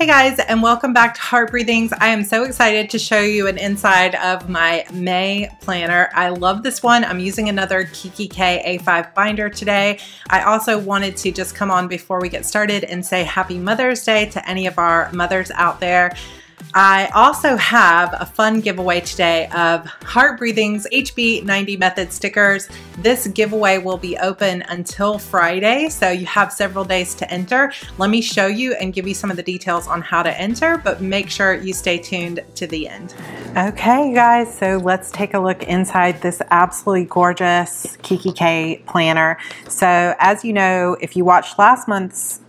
Hey guys, and welcome back to Heart Breathings. I am so excited to show you an inside of my May planner. I love this one. I'm using another kikki.K A5 binder today. I also wanted to just come on before we get started and say Happy Mother's Day to any of our mothers out there. I also have a fun giveaway today of Heart Breathing's HB90 Method stickers. This giveaway will be open until Friday, so you have several days to enter. Let me show you and give you some of the details on how to enter, but make sure you stay tuned to the end. Okay, guys, so let's take a look inside this absolutely gorgeous kikki.K planner. So as you know, if you watched last month's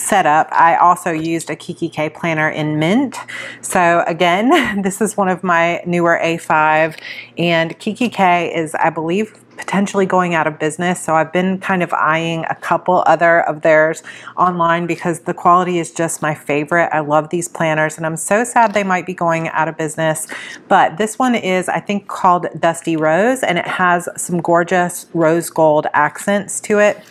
setup, I also used a kikki.K planner in Mint. So again, this is one of my newer A5 and kikki.K is, I believe, potentially going out of business. So I've been kind of eyeing a couple other of theirs online because the quality is just my favorite. I love these planners and I'm so sad they might be going out of business. But this one is, I think, called Dusty Rose and it has some gorgeous rose gold accents to it.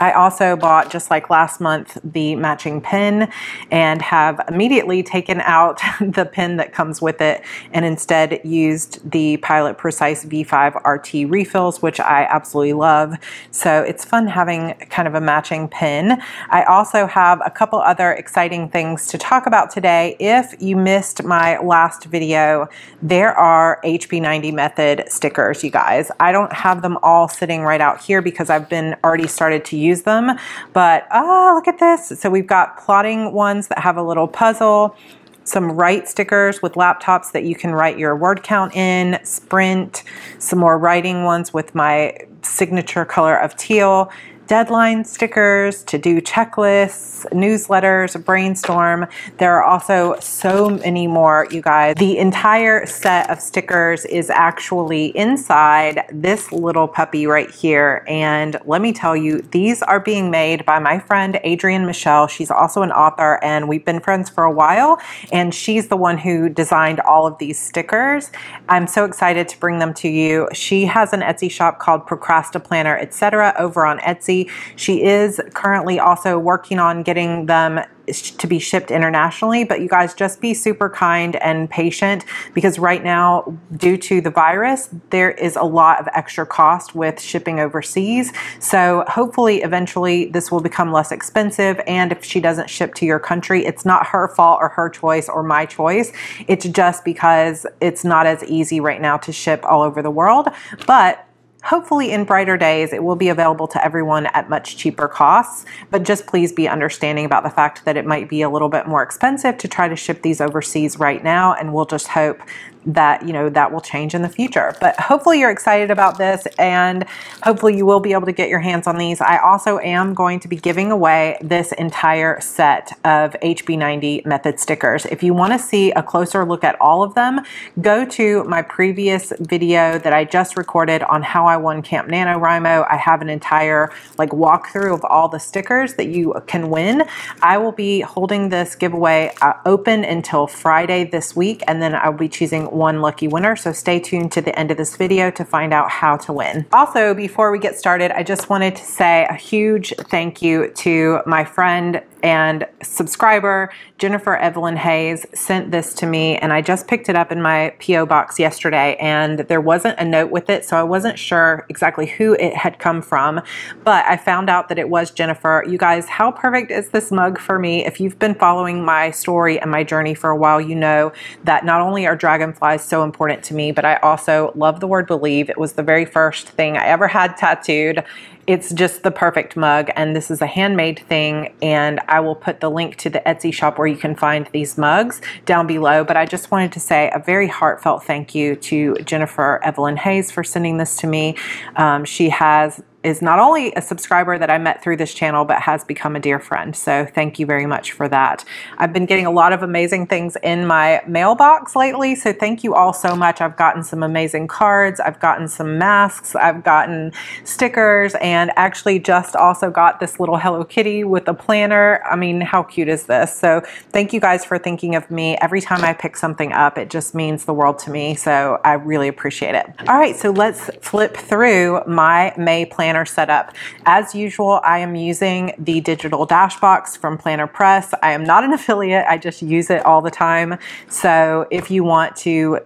I also bought, just like last month, the matching pen and have immediately taken out the pen that comes with it and instead used the Pilot Precise V5 RT refills, which I absolutely love. So it's fun having kind of a matching pen. I also have a couple other exciting things to talk about today. If you missed my last video, there are HB90 method stickers, you guys. I don't have them all sitting right out here because I've been already started to use them. But, oh, look at this. So we've got plotting ones that have a little puzzle some write stickers with laptops that you can write your word count in, sprint, some more writing ones with my signature color of teal, deadline stickers, to do checklists, newsletters, brainstorm. There are also so many more, you guys. The entire set of stickers is actually inside this little puppy right here. And let me tell you, these are being made by my friend Adrienne Michelle. She's also an author and we've been friends for a while. And she's the one who designed all of these stickers. I'm so excited to bring them to you. She has an Etsy shop called Procrastiplanner, etc. over on Etsy. She is currently also working on getting them to be shipped internationally, but you guys just be super kind and patient because right now, due to the virus, there is a lot of extra cost with shipping overseas. So hopefully, eventually, this will become less expensive. And if she doesn't ship to your country, it's not her fault or her choice or my choice. It's just because it's not as easy right now to ship all over the world. But Hopefully in brighter days, it will be available to everyone at much cheaper costs, but just please be understanding about the fact that it might be a little bit more expensive to try to ship these overseas right now, and we'll just hope that you know that will change in the future. But hopefully you're excited about this and hopefully you will be able to get your hands on these. I also am going to be giving away this entire set of HB90 method stickers. If you want to see a closer look at all of them go to my previous video that I just recorded on how I won Camp NaNoWriMo. I have an entire like walkthrough of all the stickers that you can win. I will be holding this giveaway uh, open until Friday this week and then I'll be choosing one lucky winner. So stay tuned to the end of this video to find out how to win. Also, before we get started, I just wanted to say a huge thank you to my friend and subscriber Jennifer Evelyn Hayes sent this to me and I just picked it up in my PO box yesterday and there wasn't a note with it so I wasn't sure exactly who it had come from but I found out that it was Jennifer. You guys how perfect is this mug for me? If you've been following my story and my journey for a while you know that not only are dragonflies so important to me but I also love the word believe. It was the very first thing I ever had tattooed it's just the perfect mug and this is a handmade thing and I will put the link to the Etsy shop where you can find these mugs down below but I just wanted to say a very heartfelt thank you to Jennifer Evelyn Hayes for sending this to me. Um, she has is not only a subscriber that I met through this channel, but has become a dear friend. So thank you very much for that. I've been getting a lot of amazing things in my mailbox lately. So thank you all so much. I've gotten some amazing cards. I've gotten some masks. I've gotten stickers and actually just also got this little Hello Kitty with a planner. I mean, how cute is this? So thank you guys for thinking of me. Every time I pick something up, it just means the world to me. So I really appreciate it. All right, so let's flip through my May planner planner setup. As usual, I am using the digital dash box from Planner Press. I am not an affiliate, I just use it all the time. So if you want to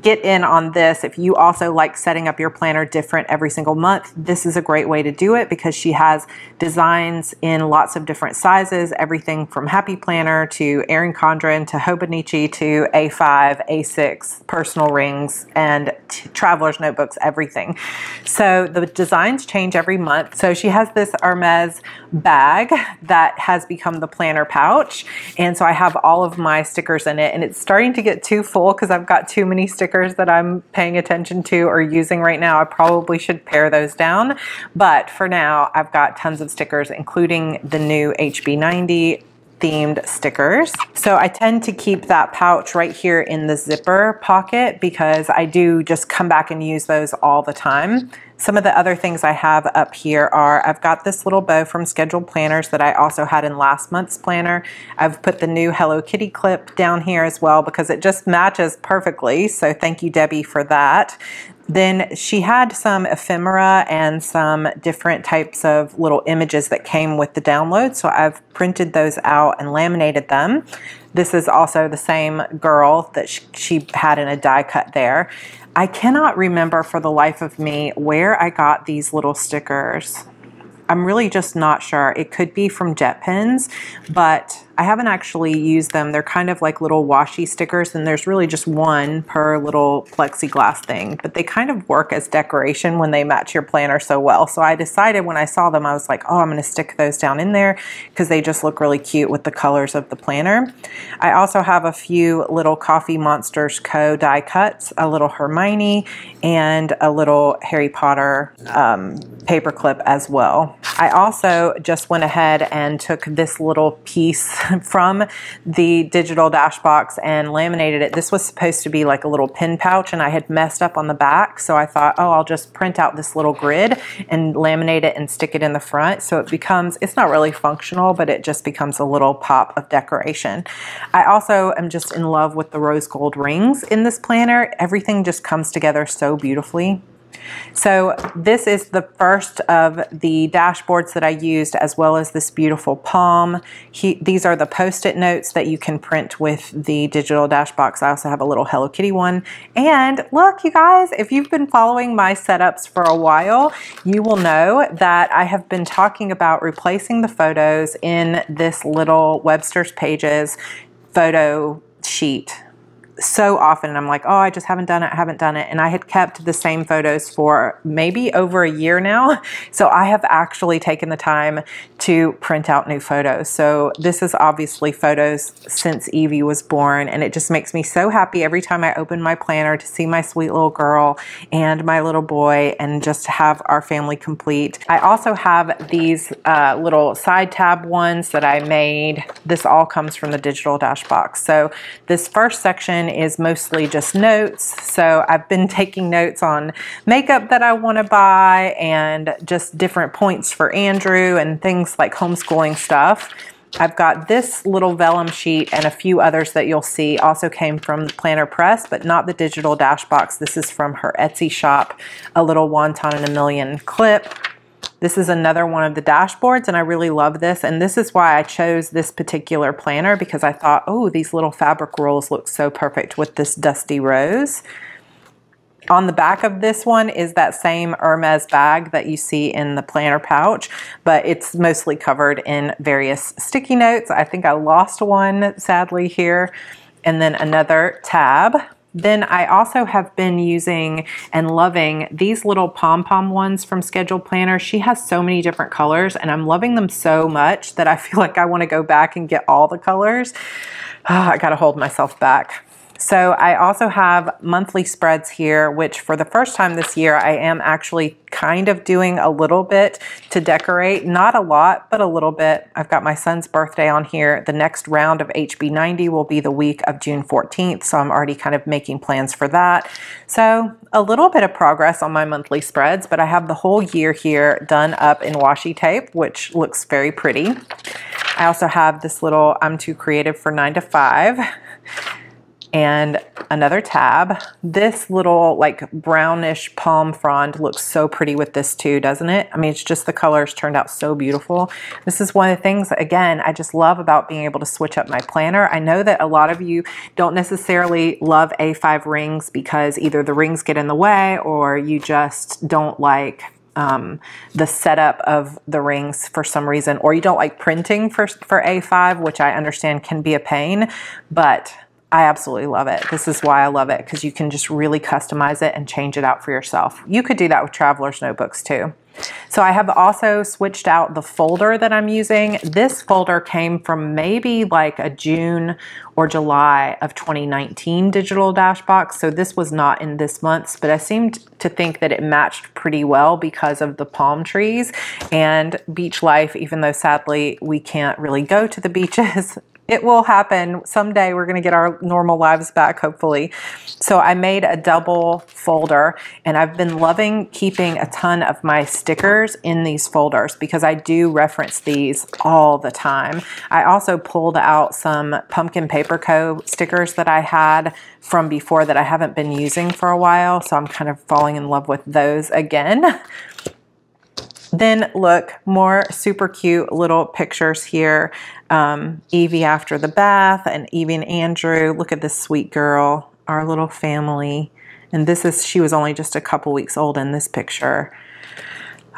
get in on this, if you also like setting up your planner different every single month, this is a great way to do it because she has designs in lots of different sizes, everything from Happy Planner to Erin Condren to Hobonichi to A5, A6, personal rings, and traveler's notebooks, everything. So the designs change every month. So she has this Hermes bag that has become the planner pouch. And so I have all of my stickers in it and it's starting to get too full because I've got too many stickers that I'm paying attention to or using right now. I probably should pare those down. But for now, I've got tons of stickers, including the new HB90 themed stickers. So I tend to keep that pouch right here in the zipper pocket because I do just come back and use those all the time. Some of the other things I have up here are I've got this little bow from Scheduled Planners that I also had in last month's planner. I've put the new Hello Kitty clip down here as well because it just matches perfectly. So thank you, Debbie, for that. Then she had some ephemera and some different types of little images that came with the download. So I've printed those out and laminated them. This is also the same girl that she had in a die cut there. I cannot remember for the life of me where I got these little stickers. I'm really just not sure. It could be from JetPens, but I haven't actually used them. They're kind of like little washi stickers and there's really just one per little plexiglass thing, but they kind of work as decoration when they match your planner so well. So I decided when I saw them, I was like, oh, I'm gonna stick those down in there because they just look really cute with the colors of the planner. I also have a few little Coffee Monsters Co. die cuts, a little Hermione and a little Harry Potter um, paper clip as well. I also just went ahead and took this little piece from the digital dash box and laminated it. This was supposed to be like a little pin pouch and I had messed up on the back. So I thought, oh, I'll just print out this little grid and laminate it and stick it in the front. So it becomes, it's not really functional, but it just becomes a little pop of decoration. I also am just in love with the rose gold rings in this planner. Everything just comes together so beautifully. So this is the first of the dashboards that I used as well as this beautiful palm. He, these are the post-it notes that you can print with the digital dash box. I also have a little Hello Kitty one. And look, you guys, if you've been following my setups for a while, you will know that I have been talking about replacing the photos in this little Webster's Pages photo sheet so often and I'm like, oh, I just haven't done it, I haven't done it. And I had kept the same photos for maybe over a year now. So I have actually taken the time to print out new photos. So this is obviously photos since Evie was born. And it just makes me so happy every time I open my planner to see my sweet little girl and my little boy and just have our family complete. I also have these uh, little side tab ones that I made. This all comes from the digital dash box. So this first section is mostly just notes. So I've been taking notes on makeup that I want to buy and just different points for Andrew and things like homeschooling stuff. I've got this little vellum sheet and a few others that you'll see also came from Planner Press, but not the digital dash box. This is from her Etsy shop, a little wonton and a million clip. This is another one of the dashboards and I really love this. And this is why I chose this particular planner because I thought, oh, these little fabric rolls look so perfect with this dusty rose. On the back of this one is that same Hermes bag that you see in the planner pouch, but it's mostly covered in various sticky notes. I think I lost one sadly here. And then another tab then I also have been using and loving these little pom-pom ones from Scheduled Planner. She has so many different colors and I'm loving them so much that I feel like I want to go back and get all the colors. Oh, I got to hold myself back. So I also have monthly spreads here, which for the first time this year, I am actually kind of doing a little bit to decorate. Not a lot, but a little bit. I've got my son's birthday on here. The next round of HB90 will be the week of June 14th, so I'm already kind of making plans for that. So a little bit of progress on my monthly spreads, but I have the whole year here done up in washi tape, which looks very pretty. I also have this little I'm Too Creative for 9 to 5 and another tab. This little like brownish palm frond looks so pretty with this too, doesn't it? I mean, it's just the colors turned out so beautiful. This is one of the things, again, I just love about being able to switch up my planner. I know that a lot of you don't necessarily love A5 rings because either the rings get in the way or you just don't like um, the setup of the rings for some reason, or you don't like printing for, for A5, which I understand can be a pain, but I absolutely love it. This is why I love it because you can just really customize it and change it out for yourself. You could do that with traveler's notebooks too. So I have also switched out the folder that I'm using. This folder came from maybe like a June or July of 2019 digital dash box. So this was not in this month's, but I seemed to think that it matched pretty well because of the palm trees and beach life, even though sadly we can't really go to the beaches it will happen. Someday we're going to get our normal lives back hopefully. So i made a double folder and i've been loving keeping a ton of my stickers in these folders because i do reference these all the time. I also pulled out some pumpkin paper co stickers that i had from before that i haven't been using for a while so i'm kind of falling in love with those again. Then look, more super cute little pictures here. Um, Evie after the bath and Evie and Andrew. Look at this sweet girl, our little family. And this is, she was only just a couple weeks old in this picture.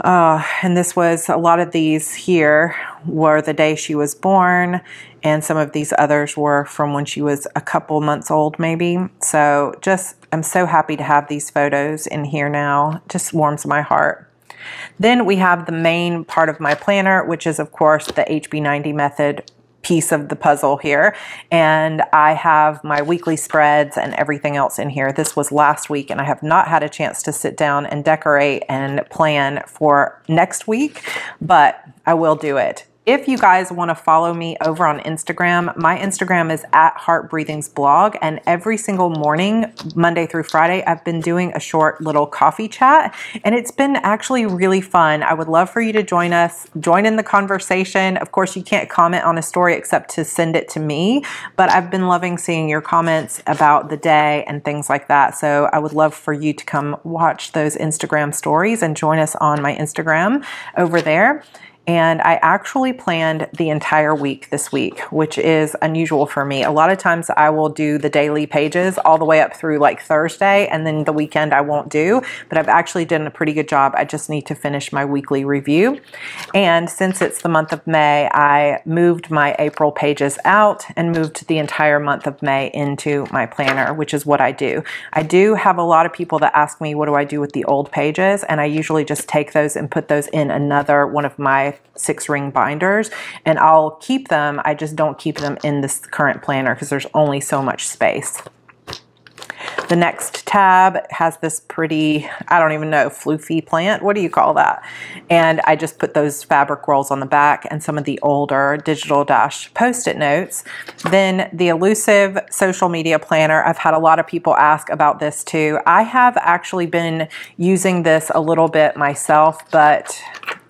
Uh, and this was, a lot of these here were the day she was born, and some of these others were from when she was a couple months old, maybe. So just, I'm so happy to have these photos in here now. Just warms my heart. Then we have the main part of my planner, which is of course the HB90 method piece of the puzzle here. And I have my weekly spreads and everything else in here. This was last week and I have not had a chance to sit down and decorate and plan for next week, but I will do it. If you guys want to follow me over on Instagram, my Instagram is at Heart Breathings blog. And every single morning, Monday through Friday, I've been doing a short little coffee chat. And it's been actually really fun. I would love for you to join us, join in the conversation. Of course, you can't comment on a story except to send it to me. But I've been loving seeing your comments about the day and things like that. So I would love for you to come watch those Instagram stories and join us on my Instagram over there and I actually planned the entire week this week, which is unusual for me. A lot of times I will do the daily pages all the way up through like Thursday, and then the weekend I won't do, but I've actually done a pretty good job. I just need to finish my weekly review. And since it's the month of May, I moved my April pages out and moved the entire month of May into my planner, which is what I do. I do have a lot of people that ask me, what do I do with the old pages? And I usually just take those and put those in another one of my six ring binders and I'll keep them. I just don't keep them in this current planner because there's only so much space. The next tab has this pretty, I don't even know, floofy plant. What do you call that? And I just put those fabric rolls on the back and some of the older digital dash post-it notes. Then the elusive social media planner. I've had a lot of people ask about this too. I have actually been using this a little bit myself, but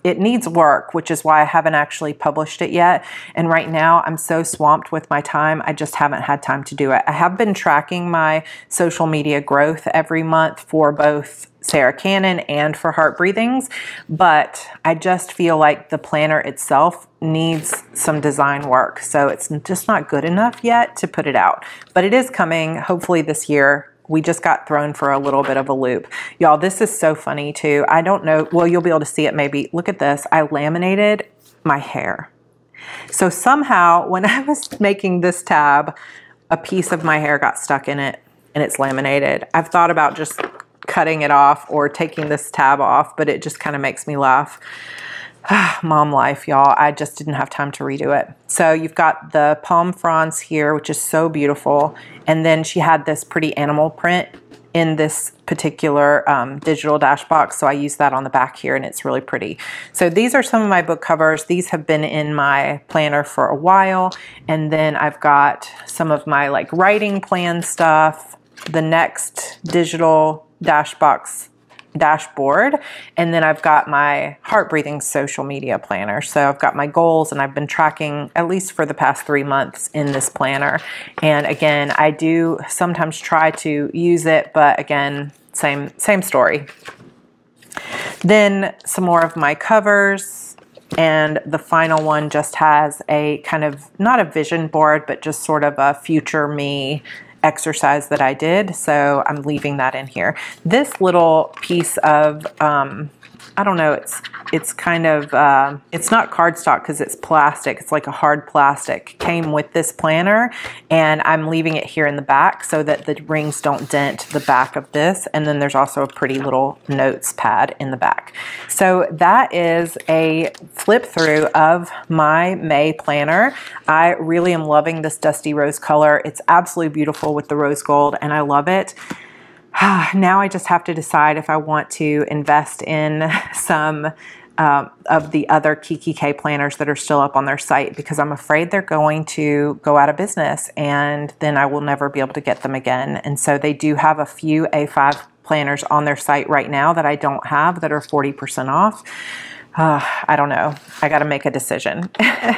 it needs work, which is why I haven't actually published it yet. And right now I'm so swamped with my time, I just haven't had time to do it. I have been tracking my social media growth every month for both Sarah Cannon and for Heart Breathings, but I just feel like the planner itself needs some design work. So it's just not good enough yet to put it out, but it is coming hopefully this year we just got thrown for a little bit of a loop. Y'all, this is so funny too. I don't know, well, you'll be able to see it maybe. Look at this. I laminated my hair. So somehow when I was making this tab, a piece of my hair got stuck in it and it's laminated. I've thought about just cutting it off or taking this tab off, but it just kind of makes me laugh. Mom life, y'all. I just didn't have time to redo it. So you've got the palm fronds here, which is so beautiful. And then she had this pretty animal print in this particular um, digital dash box. So I use that on the back here and it's really pretty. So these are some of my book covers. These have been in my planner for a while. And then I've got some of my like writing plan stuff. The next digital dash box dashboard. And then I've got my heart breathing social media planner. So I've got my goals and I've been tracking at least for the past three months in this planner. And again, I do sometimes try to use it, but again, same, same story. Then some more of my covers and the final one just has a kind of, not a vision board, but just sort of a future me exercise that I did. So I'm leaving that in here. This little piece of um, I don't know, it's it's kind of, uh, it's not cardstock because it's plastic. It's like a hard plastic. Came with this planner and I'm leaving it here in the back so that the rings don't dent the back of this. And then there's also a pretty little notes pad in the back. So that is a flip through of my May planner. I really am loving this dusty rose color. It's absolutely beautiful with the rose gold and I love it. now I just have to decide if I want to invest in some um, of the other kikki.K planners that are still up on their site because I'm afraid they're going to go out of business and then I will never be able to get them again. And so they do have a few A5 planners on their site right now that I don't have that are 40% off. Uh, I don't know. I got to make a decision.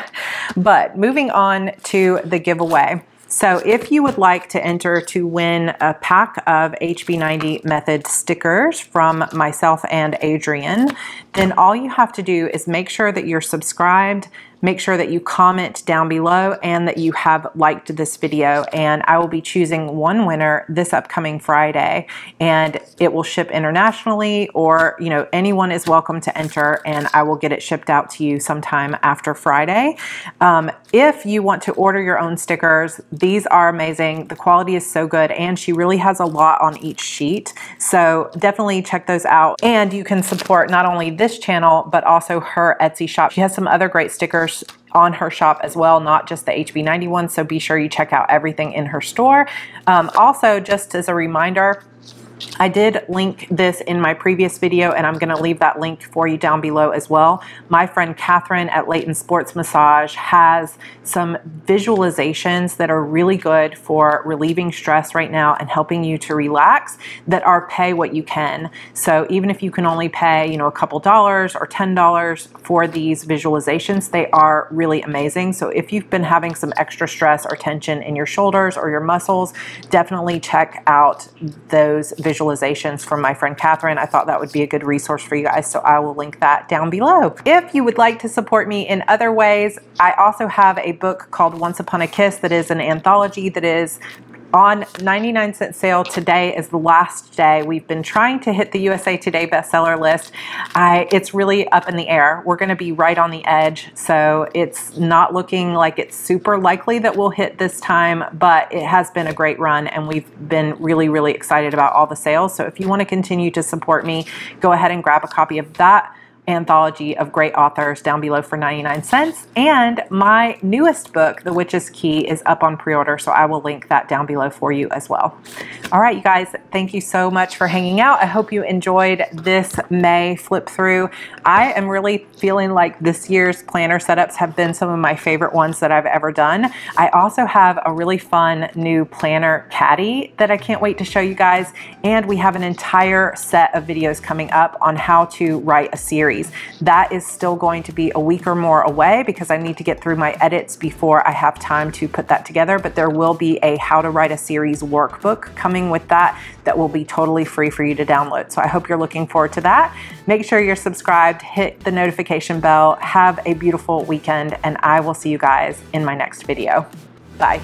but moving on to the giveaway. So if you would like to enter to win a pack of HB90 method stickers from myself and Adrienne, then all you have to do is make sure that you're subscribed Make sure that you comment down below and that you have liked this video. And I will be choosing one winner this upcoming Friday. And it will ship internationally or, you know, anyone is welcome to enter and I will get it shipped out to you sometime after Friday. Um, if you want to order your own stickers, these are amazing. The quality is so good and she really has a lot on each sheet. So definitely check those out. And you can support not only this channel, but also her Etsy shop. She has some other great stickers on her shop as well, not just the HB91. So be sure you check out everything in her store. Um, also, just as a reminder, I did link this in my previous video and I'm going to leave that link for you down below as well. My friend Catherine at Leyton Sports Massage has some visualizations that are really good for relieving stress right now and helping you to relax that are pay what you can. So even if you can only pay, you know, a couple dollars or $10 for these visualizations, they are really amazing. So if you've been having some extra stress or tension in your shoulders or your muscles, definitely check out those visualizations visualizations from my friend Catherine. I thought that would be a good resource for you guys, so I will link that down below. If you would like to support me in other ways, I also have a book called Once Upon a Kiss that is an anthology that is on 99 cent sale. Today is the last day. We've been trying to hit the usa today bestseller list. I, it's really up in the air. We're going to be right on the edge. So it's not looking like it's super likely that we'll hit this time but it has been a great run and we've been really really excited about all the sales. So if you want to continue to support me go ahead and grab a copy of that anthology of great authors down below for 99 cents. And my newest book, The Witch's Key, is up on pre-order, so I will link that down below for you as well. All right, you guys, thank you so much for hanging out. I hope you enjoyed this May flip through. I am really feeling like this year's planner setups have been some of my favorite ones that I've ever done. I also have a really fun new planner caddy that I can't wait to show you guys. And we have an entire set of videos coming up on how to write a series That is still going to be a week or more away because I need to get through my edits before I have time to put that together. But there will be a how to write a series workbook coming with that that will be totally free for you to download. So I hope you're looking forward to that. Make sure you're subscribed, hit the notification bell, have a beautiful weekend, and I will see you guys in my next video. Bye.